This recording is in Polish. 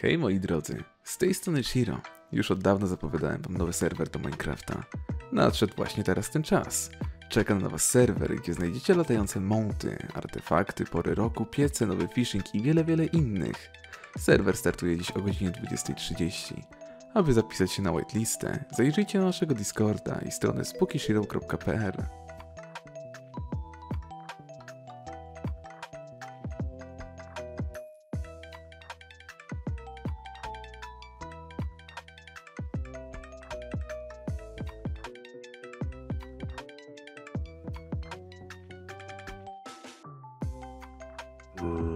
Hej moi drodzy, z tej strony Shiro. Już od dawna zapowiadałem wam nowy serwer do Minecrafta. Nadszedł właśnie teraz ten czas. Czeka na was serwer, gdzie znajdziecie latające monty, artefakty, pory roku, piece, nowy fishing i wiele, wiele innych. Serwer startuje dziś o godzinie 20.30. Aby zapisać się na whitelistę, zajrzyjcie na naszego Discorda i stronę spookyshiro.pl. Mm.